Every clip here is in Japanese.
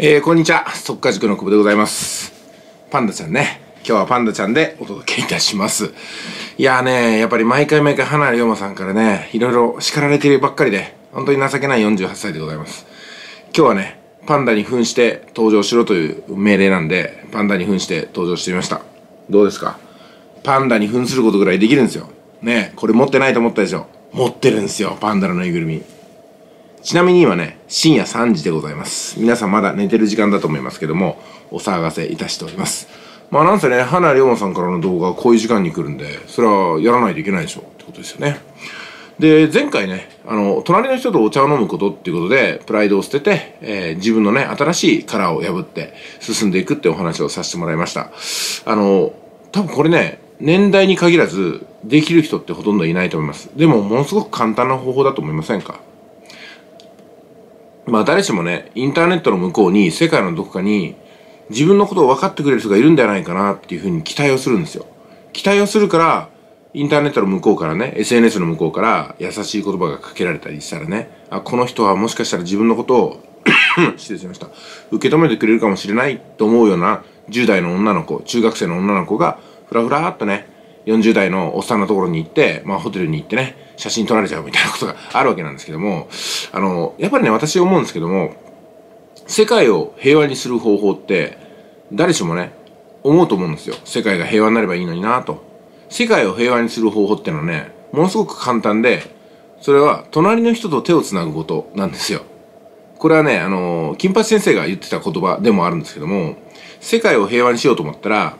えー、こんにちは。速稼塾の久保でございます。パンダちゃんね。今日はパンダちゃんでお届けいたします。いやーね、やっぱり毎回毎回花龍馬さんからね、いろいろ叱られてるばっかりで、本当に情けない48歳でございます。今日はね、パンダに扮して登場しろという命令なんで、パンダに扮して登場してみました。どうですか？パンダに扮することぐらいできるんですよ。ねこれ持ってないと思ったでしょ持ってるんですよ、パンダのぬいぐるみ。ちなみに今ね、深夜3時でございます。皆さんまだ寝てる時間だと思いますけども、お騒がせいたしております。まあなんせね、花龍馬さんからの動画はこういう時間に来るんで、それはやらないといけないでしょってことですよね。で、前回ね、あの、隣の人とお茶を飲むことっていうことで、プライドを捨てて、えー自分のね、新しい殻を破って進んでいくってお話をさせてもらいました。あの、多分これね、年代に限らず、できる人ってほとんどいないと思います。でも、ものすごく簡単な方法だと思いませんか？まあ誰しもね、インターネットの向こうに、世界のどこかに、自分のことを分かってくれる人がいるんじゃないかなっていうふうに期待をするんですよ。期待をするから、インターネットの向こうからね、SNS の向こうから優しい言葉がかけられたりしたらね、あ、この人はもしかしたら自分のことを、失礼しました。受け止めてくれるかもしれないと思うような10代の女の子、中学生の女の子が、ふらふらっとね、40代のおっさんのところに行って、まあホテルに行ってね、写真撮られちゃうみたいなことがあるわけなんですけども、あの、やっぱりね、私思うんですけども、世界を平和にする方法って、誰しもね、思うと思うんですよ。世界が平和になればいいのになと。世界を平和にする方法ってのはね、ものすごく簡単で、それは隣の人と手をつなぐことなんですよ。これはね、あの、金八先生が言ってた言葉でもあるんですけども、世界を平和にしようと思ったら、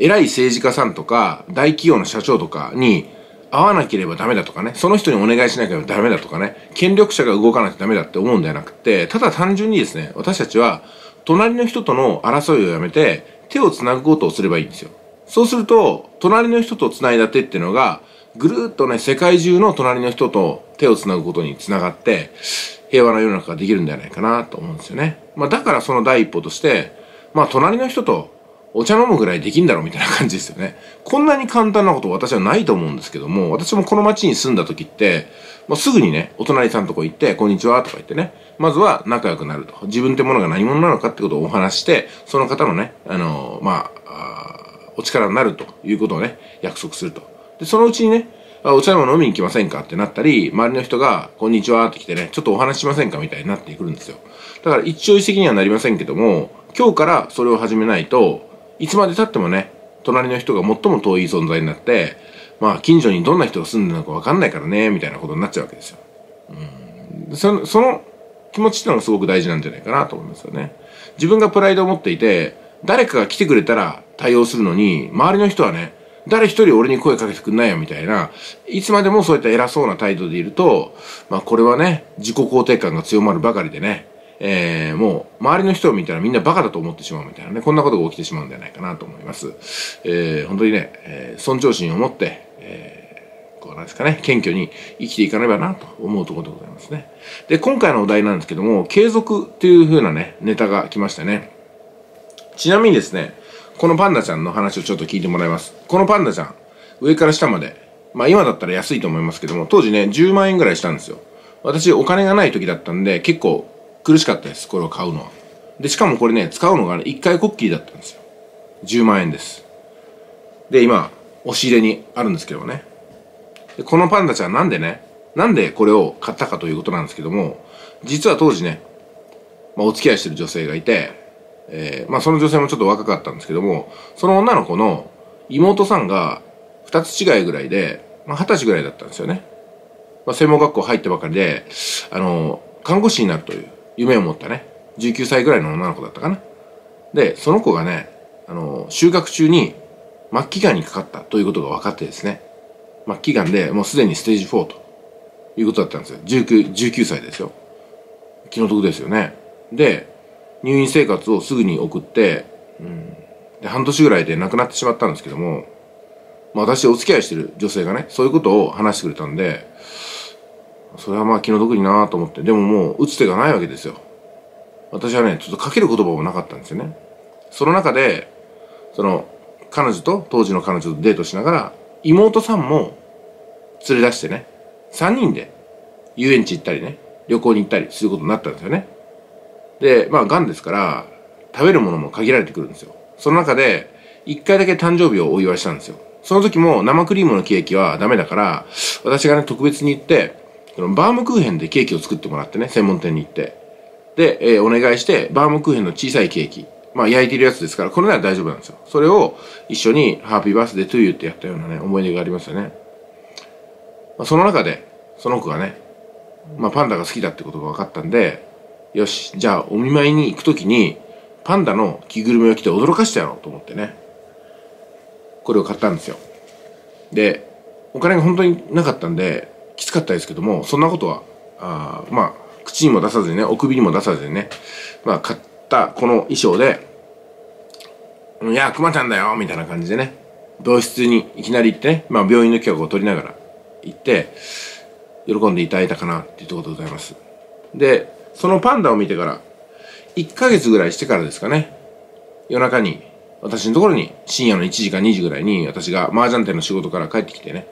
偉い政治家さんとか、大企業の社長とかに会わなければダメだとかね、その人にお願いしなければダメだとかね、権力者が動かなきゃダメだって思うんではなくて、ただ単純にですね、私たちは、隣の人との争いをやめて、手を繋ぐことをすればいいんですよ。そうすると、隣の人と繋いだ手っていうのが、ぐるっとね、世界中の隣の人と手を繋ぐことに繋がって、平和な世の中ができるんじゃないかなと思うんですよね。まあだからその第一歩として、まあ隣の人とお茶飲むぐらいできんだろうみたいな感じですよね。こんなに簡単なこと私はないと思うんですけども、私もこの町に住んだ時って、まあ、すぐにね、お隣さんとこ行って、こんにちはとか言ってね、まずは仲良くなると。自分ってものが何者なのかってことをお話して、その方のね、あのまあお力になるということをね、約束すると。で、そのうちにね、あお茶も飲みに来ませんかってなったり、周りの人が、こんにちはって来てね、ちょっとお話しませんかみたいになってくるんですよ。だから一朝一夕にはなりませんけども、今日からそれを始めないと、いつまで経ってもね、隣の人が最も遠い存在になって、まあ、近所にどんな人が住んでるのか分かんないからね、みたいなことになっちゃうわけですよ。うん、そのその気持ちってのがすごく大事なんじゃないかなと思いますよね。自分がプライドを持っていて、誰かが来てくれたら対応するのに、周りの人はね、誰一人俺に声かけてくんないよみたいな、いつまでもそういった偉そうな態度でいると、まあこれはね、自己肯定感が強まるばかりでね、えー、もう周りの人を見たらみんなバカだと思ってしまうみたいなね、こんなことが起きてしまうんじゃないかなと思います。えー、本当にね、えー尊重心を持って、えーこうなんですかね、謙虚に生きていかねばなと思うところでございますね。で、今回のお題なんですけども、継続っていう風なね、ネタが来ましたね。ちなみにですね、このパンダちゃんの話をちょっと聞いてもらいます。このパンダちゃん、上から下まで、まあ今だったら安いと思いますけども、当時ね、10万円ぐらいしたんですよ。私、お金がない時だったんで、結構苦しかったです、これを買うのは。で、しかもこれね、使うのがね、1回こっきりだったんですよ。10万円です。で、今、押し入れにあるんですけどね。でこのパンダちゃんなんでね、なんでこれを買ったかということなんですけども、実は当時ね、まあ、お付き合いしてる女性がいて、えーまあその女性もちょっと若かったんですけども、その女の子の妹さんが二つ違いぐらいで、まあ二十歳ぐらいだったんですよね。まあ専門学校入ってばかりで、あの、看護師になるという夢を持ったね、19歳ぐらいの女の子だったかな。で、その子がね、あの、就学中に末期癌にかかったということが分かってですね、末期癌でもうすでにステージ4ということだったんですよ。19、19歳ですよ。気の毒ですよね。で、入院生活をすぐに送って、うん、で半年ぐらいで亡くなってしまったんですけども、まあ私お付き合いしてる女性がね、そういうことを話してくれたんで、それはまあ気の毒になと思って、でももう打つ手がないわけですよ。私はね、ちょっとかける言葉もなかったんですよね。その中で、その、彼女と、当時の彼女とデートしながら、妹さんも連れ出してね、3人で遊園地行ったりね、旅行に行ったりすることになったんですよね。で、まあ、癌ですから、食べるものも限られてくるんですよ。その中で、一回だけ誕生日をお祝いしたんですよ。その時も生クリームのケーキはダメだから、私がね、特別に行って、このバームクーヘンでケーキを作ってもらってね、専門店に行って。で、えー、お願いして、バームクーヘンの小さいケーキ。まあ、焼いてるやつですから、これなら大丈夫なんですよ。それを一緒に、ハッピーバースデートゥーユーってやったようなね、思い出がありますよね。まあ、その中で、その子がね、まあ、パンダが好きだってことが分かったんで、よし、じゃあお見舞いに行くときに、パンダの着ぐるみを着て驚かしてやろうと思ってね。これを買ったんですよ。で、お金が本当になかったんで、きつかったですけども、そんなことは、あまあ、口にも出さずにね、お首にも出さずにね、まあ、買ったこの衣装で、いや、熊ちゃんだよみたいな感じでね、病室にいきなり行ってね、まあ、病院の許可を取りながら行って、喜んでいただいたかなっていうところでございます。で、そのパンダを見てから、1ヶ月ぐらいしてからですかね、夜中に、私のところに深夜の1時か2時ぐらいに私が麻雀店の仕事から帰ってきてね、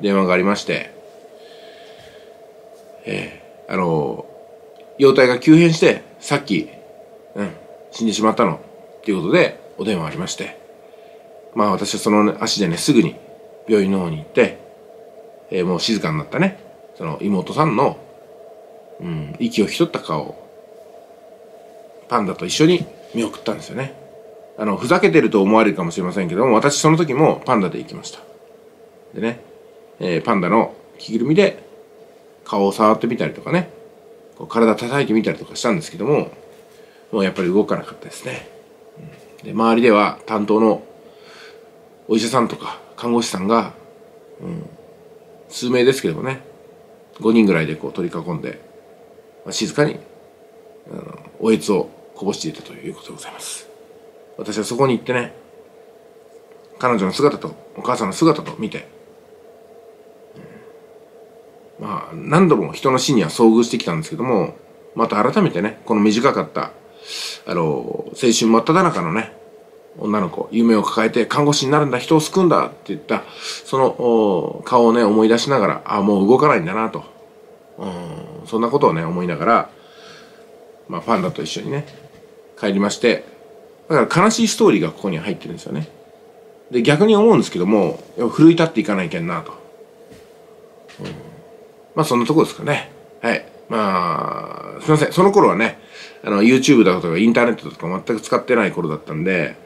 電話がありまして、えー、あのー、容体が急変して、さっき、うん、死んでしまったの、っていうことでお電話ありまして、まあ私はその、足でね、すぐに病院の方に行って、えー、もう静かになったね、その妹さんの、うん、息を引き取った顔をパンダと一緒に見送ったんですよね。あの、ふざけてると思われるかもしれませんけども、私その時もパンダで行きました。でね、えー、パンダの着ぐるみで顔を触ってみたりとかね、こう体叩いてみたりとかしたんですけども、もうやっぱり動かなかったですね。で、周りでは担当のお医者さんとか看護師さんが、うん、数名ですけどもね、5人ぐらいでこう取り囲んで、まあ、静かに、あの、おえつをこぼしていたということでございます。私はそこに行ってね、彼女の姿とお母さんの姿と見て、まあ、何度も人の死には遭遇してきたんですけども、また改めてね、この短かった、あの、青春真っ只中のね、女の子、夢を抱えて看護師になるんだ、人を救うんだって言った、その顔をね、思い出しながら、あ、もう動かないんだなと。うん、そんなことをね、思いながら、まあ、パンダと一緒にね、帰りまして、だから悲しいストーリーがここに入ってるんですよね。で、逆に思うんですけども、奮い立っていかないけんなと。うん、まあ、そんなとこですかね。はい。まあ、すいません。その頃はね、あの、YouTube だとかインターネットとか全く使ってない頃だったんで、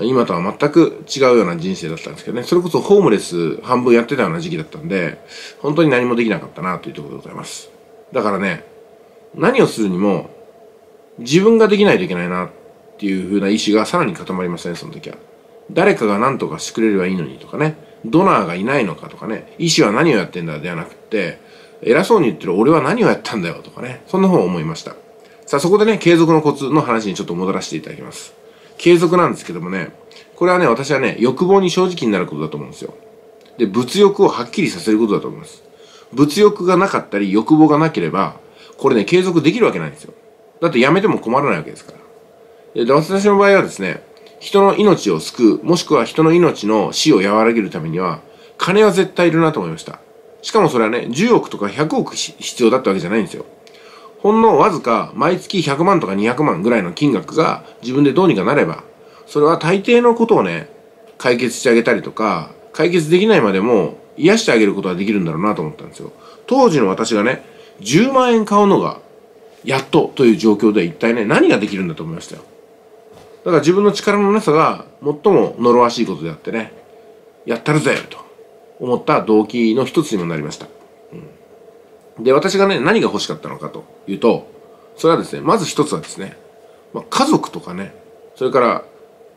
今とは全く違うような人生だったんですけどね、それこそホームレス半分やってたような時期だったんで、本当に何もできなかったなというところでございます。だからね、何をするにも、自分ができないといけないなっていう風な意志がさらに固まりましたね、その時は。誰かが何とかしてくれればいいのにとかね、ドナーがいないのかとかね、医師は何をやってんだではなくて、偉そうに言ってる俺は何をやったんだよとかね、そんな方を思いました。さあそこでね、継続のコツの話にちょっと戻らせていただきます。継続なんですけどもね、これはね、私はね、欲望に正直になることだと思うんですよ。で、物欲をはっきりさせることだと思います。物欲がなかったり、欲望がなければ、これね、継続できるわけないんですよ。だってやめても困らないわけですから。で、私の場合はですね、人の命を救う、もしくは人の命の死を和らげるためには、金は絶対いるなと思いました。しかもそれはね、10億とか100億必要だったわけじゃないんですよ。ほんのわずか毎月100万とか200万ぐらいの金額が自分でどうにかなれば、それは大抵のことをね、解決してあげたりとか、解決できないまでも癒してあげることができるんだろうなと思ったんですよ。当時の私がね、10万円買うのがやっとという状況で一体ね、何ができるんだと思いましたよ。だから自分の力のなさが最も呪わしいことであってね、やったるぜと思った動機の一つにもなりました。うん、で、私がね、何が欲しかったのかというと、それはですね、まず一つはですね、まあ、家族とかね、それから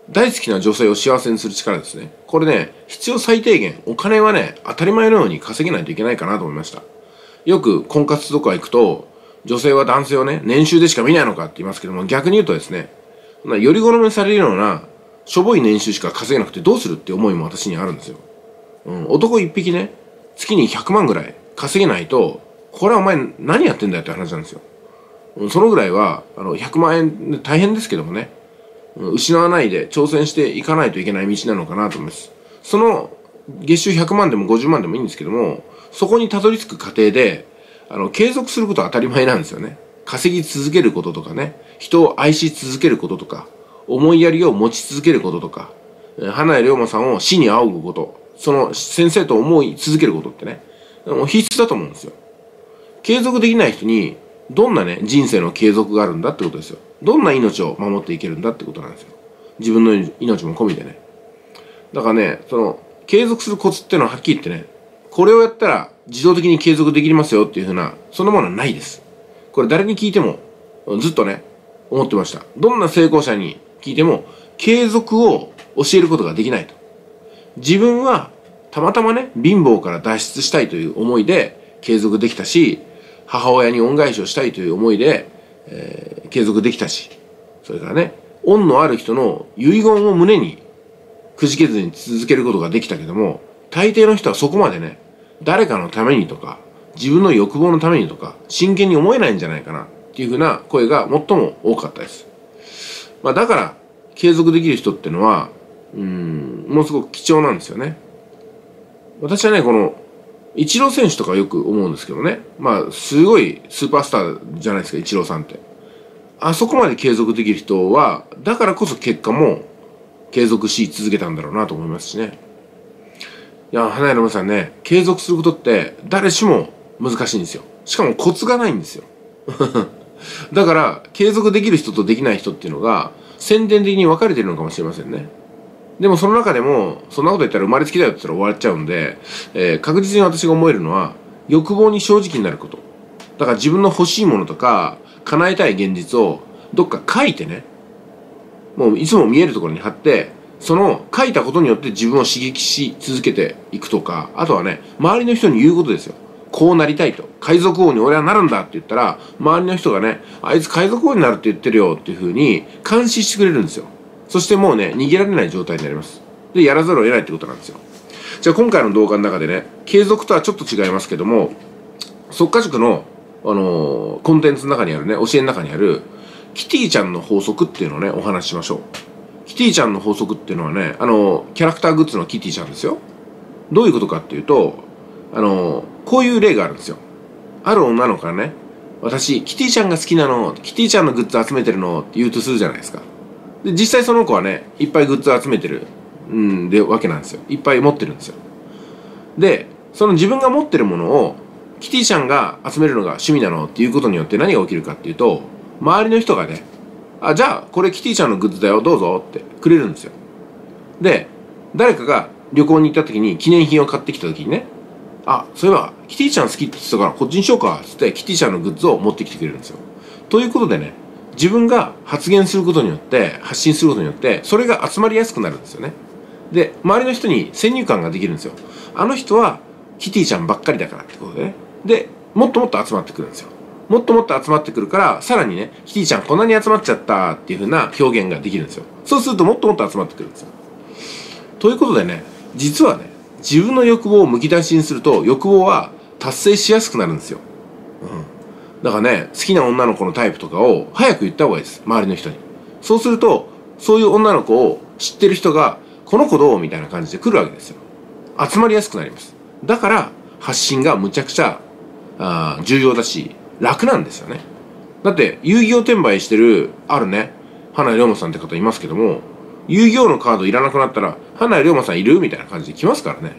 大好きな女性を幸せにする力ですね。これね、必要最低限、お金はね、当たり前のように稼げないといけないかなと思いました。よく婚活とか行くと、女性は男性をね、年収でしか見ないのかって言いますけども、逆に言うとですね、まあより好みされるような、しょぼい年収しか稼げなくてどうするって思いも私にあるんですよ。うん、男一匹ね、月に100万ぐらい稼げないと、これはお前何やってんだよって話なんですよ。うん、そのぐらいは、あの、100万円大変ですけどもね、うん、失わないで挑戦していかないといけない道なのかなと思います。その、月収100万でも50万でもいいんですけども、そこにたどり着く過程で、あの、継続することは当たり前なんですよね。稼ぎ続けることとかね、人を愛し続けることとか、思いやりを持ち続けることとか、花江龍馬さんを死に仰ぐこと、その先生と思い続けることってね、もう必須だと思うんですよ。継続できない人に、どんなね、人生の継続があるんだってことですよ。どんな命を守っていけるんだってことなんですよ。自分の命も込みでね。だからね、その、継続するコツってのははっきり言ってね、これをやったら自動的に継続できますよっていうふうな、そんなものはないです。これ誰に聞いても、ずっとね、思ってました。どんな成功者に聞いても、継続を教えることができないと。自分は、たまたまね、貧乏から脱出したいという思いで継続できたし、母親に恩返しをしたいという思いで、えー、継続できたし、それからね、恩のある人の遺言を胸にくじけずに続けることができたけども、大抵の人はそこまでね、誰かのためにとか、自分の欲望のためにとか、真剣に思えないんじゃないかなっていうふうな声が最も多かったです。まあだから、継続できる人ってのは、うん、ものすごく貴重なんですよね。私はね、この、イチロー選手とかよく思うんですけどね。まあ、すごいスーパースターじゃないですか、イチローさんって。あそこまで継続できる人は、だからこそ結果も継続し続けたんだろうなと思いますしね。いや、花屋の皆さんね、継続することって誰しも難しいんですよ。しかもコツがないんですよ。だから、継続できる人とできない人っていうのが、先天的に分かれてるのかもしれませんね。でもその中でも、そんなこと言ったら生まれつきだよって言ったら終わっちゃうんで、えー、確実に私が思えるのは、欲望に正直になること。だから自分の欲しいものとか、叶えたい現実をどっか書いてね、もういつも見えるところに貼って、その書いたことによって自分を刺激し続けていくとか、あとはね、周りの人に言うことですよ。こうなりたいと。海賊王に俺はなるんだって言ったら、周りの人がね、あいつ海賊王になるって言ってるよっていうふうに監視してくれるんですよ。そしてもうね、逃げられない状態になります。で、やらざるを得ないってことなんですよ。じゃあ今回の動画の中でね、継続とはちょっと違いますけども、速化塾の、あのー、コンテンツの中にあるね、教えの中にある、キティちゃんの法則っていうのをね、お話ししましょう。キティちゃんの法則っていうのはね、あの、キャラクターグッズのキティちゃんですよ。どういうことかっていうと、あの、こういう例があるんですよ。ある女の子がね、私、キティちゃんが好きなの、キティちゃんのグッズ集めてるのって言うとするじゃないですか。で、実際その子はね、いっぱいグッズ集めてる、うんで、わけなんですよ。いっぱい持ってるんですよ。で、その自分が持ってるものを、キティちゃんが集めるのが趣味なのっていうことによって何が起きるかっていうと、周りの人がね、あ、じゃあ、これキティちゃんのグッズだよ、どうぞってくれるんですよ。で、誰かが旅行に行った時に記念品を買ってきた時にね、あ、そういえば、キティちゃん好きって言ってたから、こっちにしようか、つって、キティちゃんのグッズを持ってきてくれるんですよ。ということでね、自分が発言することによって、発信することによって、それが集まりやすくなるんですよね。で、周りの人に先入観ができるんですよ。あの人は、キティちゃんばっかりだからってことでね。で、もっともっと集まってくるんですよ。もっともっと集まってくるから、さらにね、キティちゃんこんなに集まっちゃったっていう風な表現ができるんですよ。そうするともっともっと集まってくるんですよ。ということでね、実はね、自分の欲望をむき出しにすると、欲望は達成しやすくなるんですよ。うん。だからね、好きな女の子のタイプとかを早く言った方がいいです。周りの人に。そうすると、そういう女の子を知ってる人が、この子どうみたいな感じで来るわけですよ。集まりやすくなります。だから、発信がむちゃくちゃ、ああ重要だし、楽なんですよね。だって、遊戯王転売してる、あるね、花井龍馬さんって方いますけども、遊戯王のカードいらなくなったら、花井龍馬さんいる？みたいな感じで来ますからね。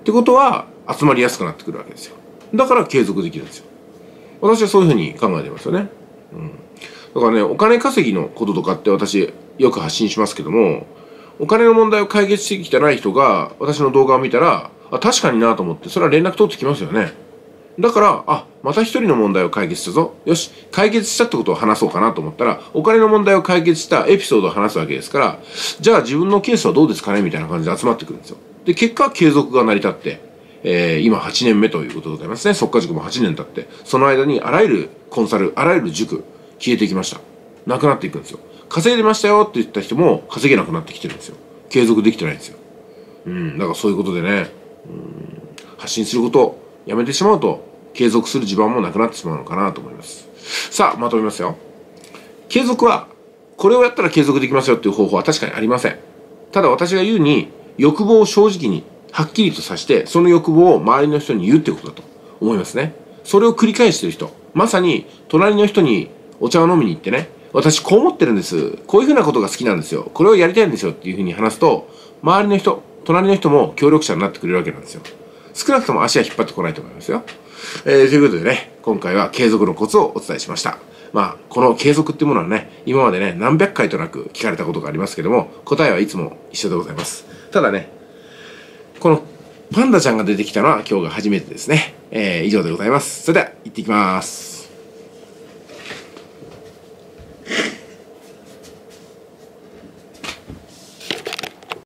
ってことは、集まりやすくなってくるわけですよ。だから継続できるんですよ。私はそういうふうに考えてますよね。うん。だからね、お金稼ぎのこととかって私よく発信しますけども、お金の問題を解決してきてない人が私の動画を見たら、あ、確かになと思って、それは連絡取ってきますよね。だから、あ、また一人の問題を解決したぞ。よし、解決したってことを話そうかなと思ったら、お金の問題を解決したエピソードを話すわけですから、じゃあ自分のケースはどうですかねみたいな感じで集まってくるんですよ。で、結果、継続が成り立って、えー、今8年目ということでございますね。速化塾も8年経って、その間にあらゆるコンサル、あらゆる塾、消えてきました。なくなっていくんですよ。稼いでましたよって言った人も稼げなくなってきてるんですよ。継続できてないんですよ。うん、だからそういうことでね、うん、発信することをやめてしまうと、継続する地盤もなくなってしまうのかなと思います。さあ、まとめますよ。継続は、これをやったら継続できますよっていう方法は確かにありません。ただ私が言うに、欲望を正直に、はっきりとさして、その欲望を周りの人に言うってことだと思いますね。それを繰り返してる人、まさに、隣の人にお茶を飲みに行ってね、私こう思ってるんです。こういうふうなことが好きなんですよ。これをやりたいんですよっていうふうに話すと、周りの人、隣の人も協力者になってくれるわけなんですよ。少なくとも足は引っ張ってこないと思いますよ。えー、ということでね、今回は継続のコツをお伝えしました。まあ、この継続っていうものはね、今までね、何百回となく聞かれたことがありますけども、答えはいつも一緒でございます。ただね、このパンダちゃんが出てきたのは今日が初めてですね。えー、以上でございます。それでは、行ってきます。